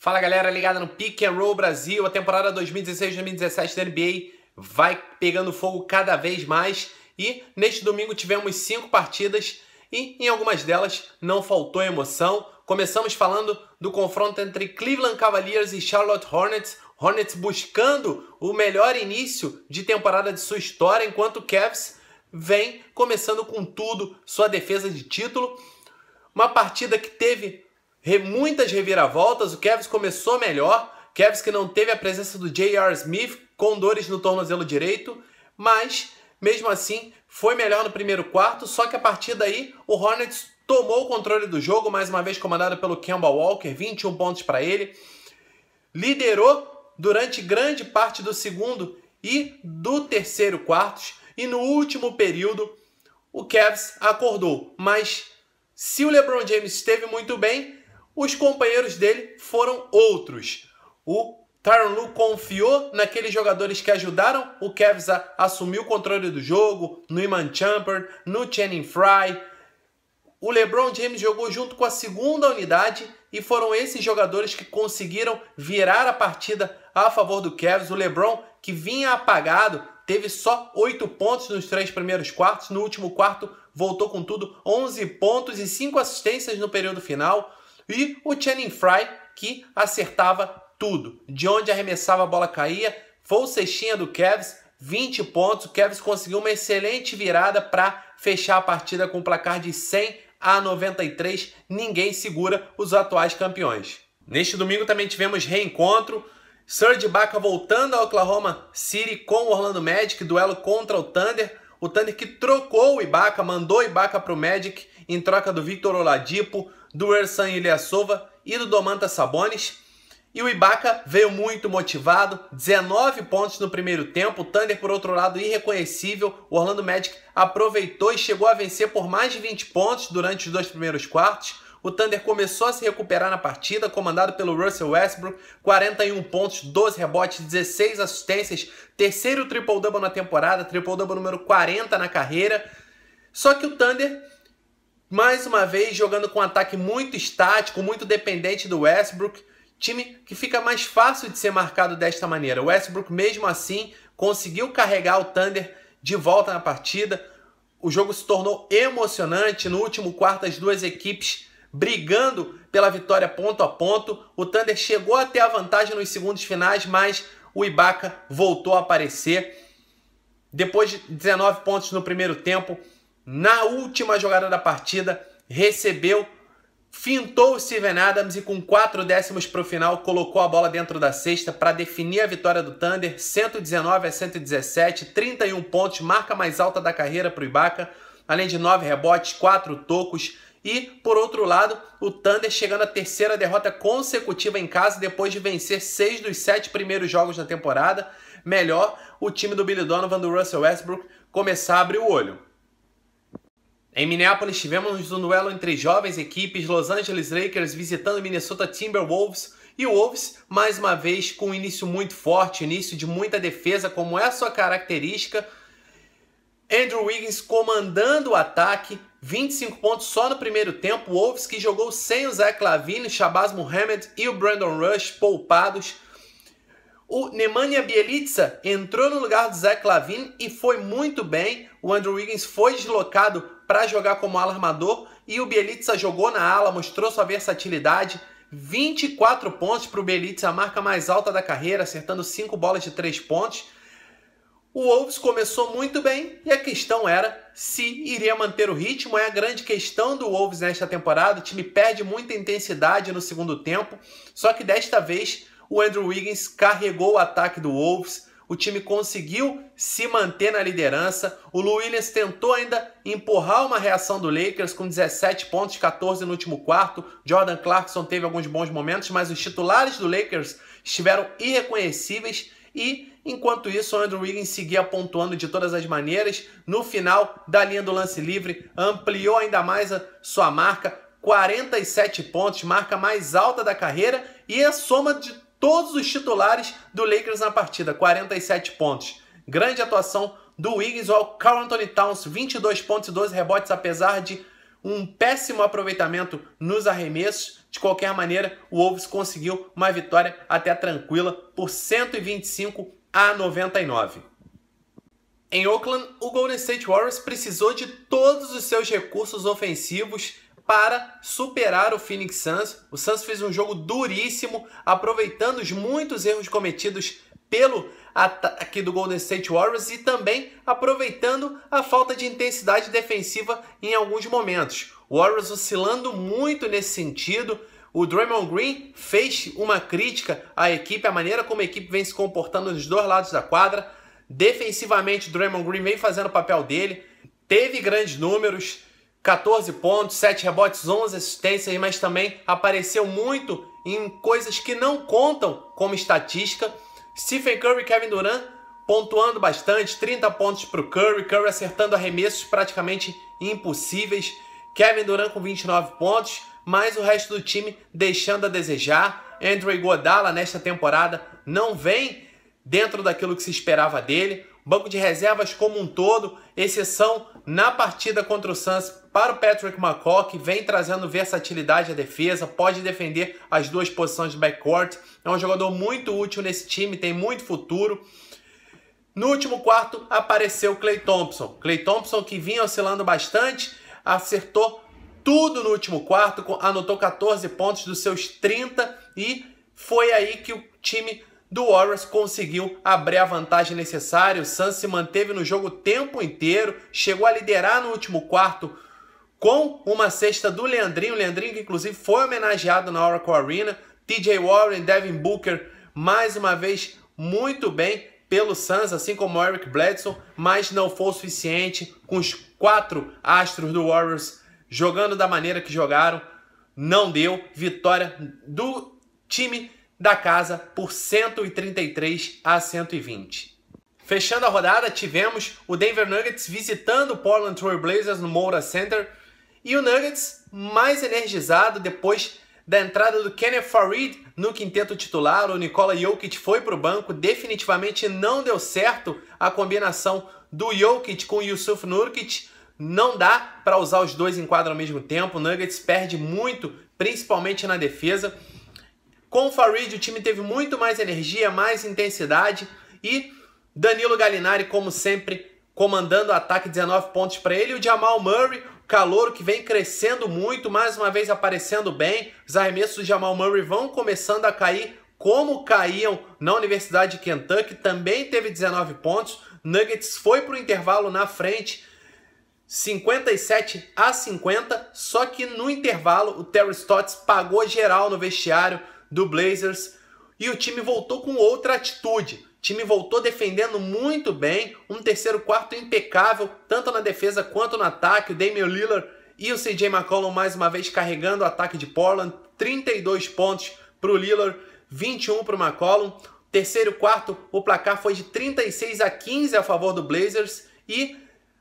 Fala galera, ligada no Pick and Roll Brasil, a temporada 2016-2017 da NBA vai pegando fogo cada vez mais e neste domingo tivemos cinco partidas e em algumas delas não faltou emoção. Começamos falando do confronto entre Cleveland Cavaliers e Charlotte Hornets, Hornets buscando o melhor início de temporada de sua história, enquanto Cavs vem começando com tudo, sua defesa de título. Uma partida que teve muitas reviravoltas, o Cavs começou melhor, Cavs que não teve a presença do J.R. Smith com dores no tornozelo direito, mas mesmo assim foi melhor no primeiro quarto, só que a partir daí o Hornets tomou o controle do jogo, mais uma vez comandado pelo Kemba Walker, 21 pontos para ele, liderou durante grande parte do segundo e do terceiro quartos, e no último período o Cavs acordou. Mas se o LeBron James esteve muito bem, os companheiros dele foram outros. O Tyron Lu confiou naqueles jogadores que ajudaram o Cavs a assumir o controle do jogo, no Iman Champer, no Channing Fry. O LeBron James jogou junto com a segunda unidade e foram esses jogadores que conseguiram virar a partida a favor do Cavs. O LeBron, que vinha apagado, teve só 8 pontos nos três primeiros quartos. No último quarto, voltou com tudo 11 pontos e 5 assistências no período final. E o Channing Fry, que acertava tudo. De onde arremessava a bola caía, foi o cestinha do Cavs, 20 pontos. O Cavs conseguiu uma excelente virada para fechar a partida com um placar de 100 a 93, ninguém segura os atuais campeões. Neste domingo também tivemos reencontro. Serge Ibaka voltando ao Oklahoma City com o Orlando Magic, duelo contra o Thunder. O Thunder que trocou o Ibaka, mandou o Ibaka para o Magic em troca do Victor Oladipo, do Ersan Ilyasova e do Domantas Sabonis. E o Ibaka veio muito motivado, 19 pontos no primeiro tempo. O Thunder, por outro lado, irreconhecível. O Orlando Magic aproveitou e chegou a vencer por mais de 20 pontos durante os dois primeiros quartos. O Thunder começou a se recuperar na partida, comandado pelo Russell Westbrook, 41 pontos, 12 rebotes, 16 assistências, terceiro triple-double na temporada, triple-double número 40 na carreira. Só que o Thunder, mais uma vez, jogando com um ataque muito estático, muito dependente do Westbrook, time que fica mais fácil de ser marcado desta maneira. O Westbrook, mesmo assim, conseguiu carregar o Thunder de volta na partida. O jogo se tornou emocionante. No último quarto, as duas equipes brigando pela vitória ponto a ponto. O Thunder chegou até a vantagem nos segundos finais, mas o Ibaka voltou a aparecer. Depois de 19 pontos no primeiro tempo, na última jogada da partida, recebeu fintou o Steven Adams e com quatro décimos para o final colocou a bola dentro da cesta para definir a vitória do Thunder, 119 a 117, 31 pontos, marca mais alta da carreira para o Ibaka, além de nove rebotes, quatro tocos e, por outro lado, o Thunder chegando à terceira derrota consecutiva em casa depois de vencer seis dos sete primeiros jogos da temporada. Melhor o time do Billy Donovan do Russell Westbrook começar a abrir o olho. Em Minneapolis tivemos um duelo entre jovens equipes, Los Angeles Lakers visitando Minnesota Timberwolves e o Wolves, mais uma vez, com um início muito forte, início de muita defesa, como é a sua característica. Andrew Wiggins comandando o ataque, 25 pontos só no primeiro tempo. Wolves que jogou sem o Zach Lavine, Shabazz Muhammad e o Brandon Rush poupados. O Nemanja Bielitsa entrou no lugar do Zach Lavine e foi muito bem. O Andrew Wiggins foi deslocado para jogar como ala armador e o Bielitsa jogou na ala, mostrou sua versatilidade. 24 pontos para o Bielitsa, a marca mais alta da carreira, acertando 5 bolas de 3 pontos. O Wolves começou muito bem e a questão era se iria manter o ritmo. É a grande questão do Wolves nesta temporada. O time perde muita intensidade no segundo tempo, só que desta vez o Andrew Wiggins carregou o ataque do Wolves o time conseguiu se manter na liderança. O Lou Williams tentou ainda empurrar uma reação do Lakers com 17 pontos, 14 no último quarto. Jordan Clarkson teve alguns bons momentos, mas os titulares do Lakers estiveram irreconhecíveis e Enquanto isso, o Andrew Wiggins seguia pontuando de todas as maneiras. No final da linha do lance livre, ampliou ainda mais a sua marca, 47 pontos, marca mais alta da carreira e a soma de todos os titulares do Lakers na partida, 47 pontos. Grande atuação do Wiggins ao Carl Anthony Towns, 22 pontos e 12 rebotes, apesar de um péssimo aproveitamento nos arremessos. de qualquer maneira, o Wolves conseguiu uma vitória até tranquila por 125 a 99. Em Oakland, o Golden State Warriors precisou de todos os seus recursos ofensivos para superar o Phoenix Suns. O Suns fez um jogo duríssimo, aproveitando os muitos erros cometidos pelo ataque do Golden State Warriors e também aproveitando a falta de intensidade defensiva em alguns momentos. O Warriors oscilando muito nesse sentido. O Draymond Green fez uma crítica à equipe, a maneira como a equipe vem se comportando nos dois lados da quadra. Defensivamente, o Draymond Green vem fazendo o papel dele. Teve grandes números, 14 pontos, 7 rebotes, 11 assistências, mas também apareceu muito em coisas que não contam como estatística. Stephen Curry e Kevin Durant pontuando bastante, 30 pontos para o Curry, Curry acertando arremessos praticamente impossíveis, Kevin Durant com 29 pontos, mas o resto do time deixando a desejar. Andrew Iguodala nesta temporada não vem dentro daquilo que se esperava dele. Banco de reservas como um todo, exceção na partida contra o Suns para o Patrick McCaw, que vem trazendo versatilidade à defesa, pode defender as duas posições de backcourt. É um jogador muito útil nesse time, tem muito futuro. No último quarto apareceu Clay Thompson. Clay Thompson que vinha oscilando bastante, acertou tudo no último quarto, anotou 14 pontos dos seus 30 e foi aí que o time do Warriors conseguiu abrir a vantagem necessária. O Suns se manteve no jogo o tempo inteiro, chegou a liderar no último quarto com uma cesta do Leandrinho, Leandrinho que inclusive foi homenageado na Oracle Arena. TJ Warren, Devin Booker, mais uma vez muito bem pelo Suns, assim como o Eric Bledsoe, mas não foi o suficiente com os quatro astros do Warriors jogando da maneira que jogaram. Não deu vitória do time da casa por 133 a 120. Fechando a rodada, tivemos o Denver Nuggets visitando o Portland Trail Blazers no Moura Center e o Nuggets mais energizado depois da entrada do Kenneth Farid no quinteto titular. O Nikola Jokic foi para o banco, definitivamente não deu certo a combinação do Jokic com o Yusuf Nurkic. Não dá para usar os dois em quadro ao mesmo tempo. O Nuggets perde muito, principalmente na defesa. Com o Farid, o time teve muito mais energia, mais intensidade e Danilo Gallinari, como sempre, comandando o ataque, 19 pontos para ele. E o Jamal Murray, calouro que vem crescendo muito, mais uma vez aparecendo bem. Os arremessos do Jamal Murray vão começando a cair como caíam na Universidade de Kentucky, também teve 19 pontos. Nuggets foi para o intervalo na frente, 57 a 50, só que no intervalo o Terry Stotts pagou geral no vestiário, do Blazers e o time voltou com outra atitude. O time voltou defendendo muito bem, um terceiro quarto impecável, tanto na defesa quanto no ataque. O Damian Lillard e o CJ McCollum mais uma vez carregando o ataque de Portland, 32 pontos para o Lillard, 21 para o McCollum. Terceiro quarto, o placar foi de 36 a 15 a favor do Blazers e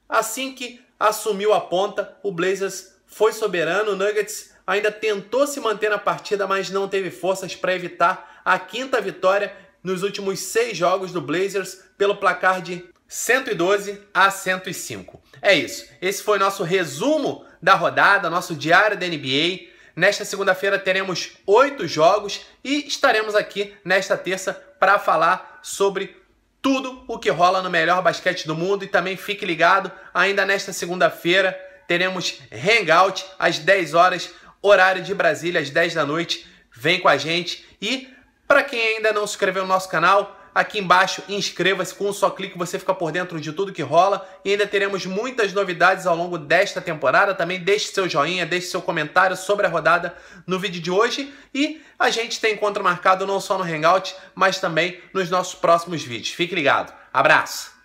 assim que assumiu a ponta, o Blazers foi soberano. O Nuggets ainda tentou se manter na partida, mas não teve forças para evitar a quinta vitória nos últimos seis jogos do Blazers pelo placar de 112 a 105. É isso. Esse foi nosso resumo da rodada, nosso diário da NBA. Nesta segunda-feira teremos oito jogos e estaremos aqui nesta terça para falar sobre tudo o que rola no melhor basquete do mundo e também fique ligado, ainda nesta segunda-feira teremos Hangout às 10 horas horário de Brasília, às 10 da noite. Vem com a gente. E para quem ainda não se inscreveu no nosso canal, aqui embaixo inscreva-se. Com um só clique você fica por dentro de tudo que rola. E ainda teremos muitas novidades ao longo desta temporada. Também deixe seu joinha, deixe seu comentário sobre a rodada no vídeo de hoje. E a gente tem encontro marcado não só no Hangout, mas também nos nossos próximos vídeos. Fique ligado. Abraço!